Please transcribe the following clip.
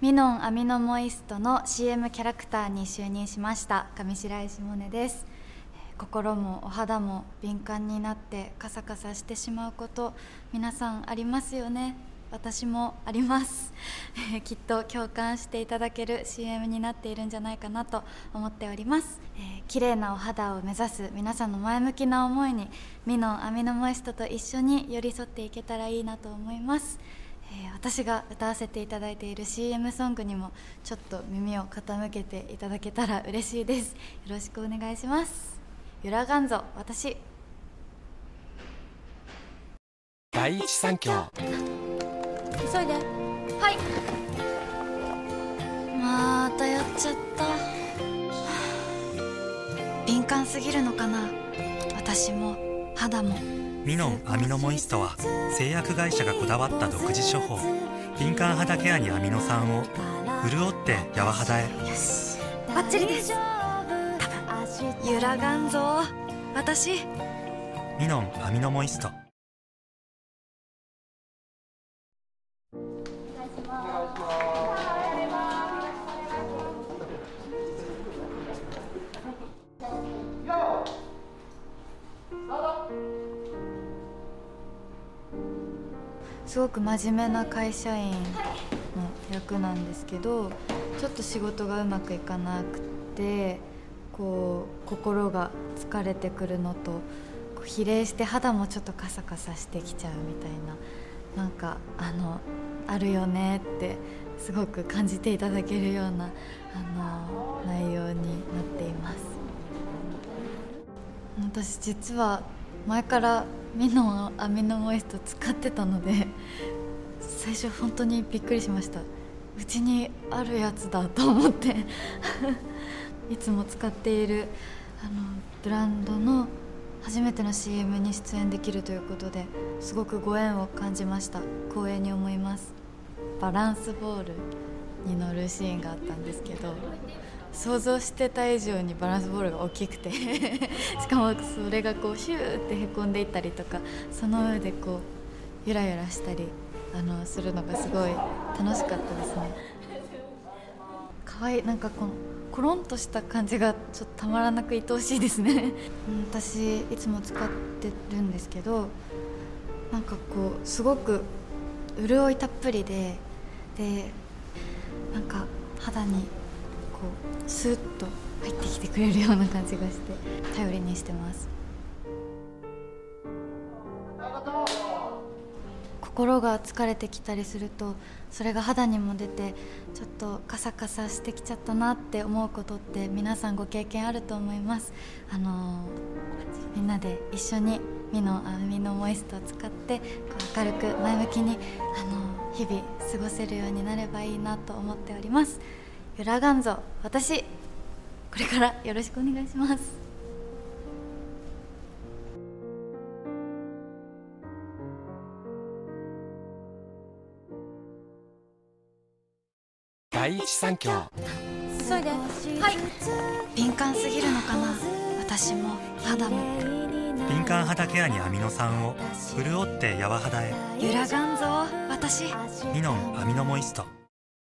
ミノンアミノモイストの CM キャラクターに就任しました上白石萌音です。心もお肌も敏感になってカサカサしてしまうこと皆さんありますよね。私もあります。きっと共感していただける CM になっているんじゃないかなと思っております、えー、綺麗なお肌を目指す皆さんの前向きな思いにミノンアミノモイストと一緒に寄り添っていけたらいいなと思います、私が歌わせていただいている CM ソングにもちょっと耳を傾けていただけたら嬉しいです。よろしくお願いします。ゆらがんぞ私。第一三共。急いで。はい。またやっちゃった。敏感すぎるのかな。私も肌も。ミノンアミノモイストは製薬会社がこだわった独自処方。敏感肌ケアにアミノ酸を潤って柔肌へ。よしバッチリです。多分。揺らがんぞ。私。ミノンアミノモイスト。すすごく真面目な会社員の役なんですけどちょっと仕事がうまくいかなくてこう心が疲れてくるのと比例して肌もちょっとカサカサしてきちゃうみたいななんかあのあるよねってすごく感じていただけるようなあの内容になっています。私実は前からミノアミノモイスト使ってたので最初本当にびっくりしました。うちにあるやつだと思って。いつも使っているあのブランドの初めての CM に出演できるということですごくご縁を感じました。光栄に思います。バランスボールに乗るシーンがあったんですけど。想像してた以上にバランスボールが大きくて。しかもそれがこうシューってへこんでいったりとかその上でこうゆらゆらしたりあのするのがすごい楽しかったですね。かわいいなんかこのコロンとした感じがちょっとたまらなく愛おしいですね。私いつも使ってるんですけどなんかこうすごく潤いたっぷりででなんか肌にこうスッと入ってきてくれるような感じがして頼りにしてます。心が疲れてきたりするとそれが肌にも出てちょっとカサカサしてきちゃったなって思うことって皆さんご経験あると思います。あの、みんなで一緒にミノアミノモイストを使ってこう明るく前向きに、あの、日々過ごせるようになればいいなと思っております。ゆらがんぞ私これからよろしくお願いします。第一三共。急いではい。敏感すぎるのかな？私も肌も。敏感肌ケアにアミノ酸を潤って柔肌へ。ゆらがんぞ私。ミノンアミノモイスト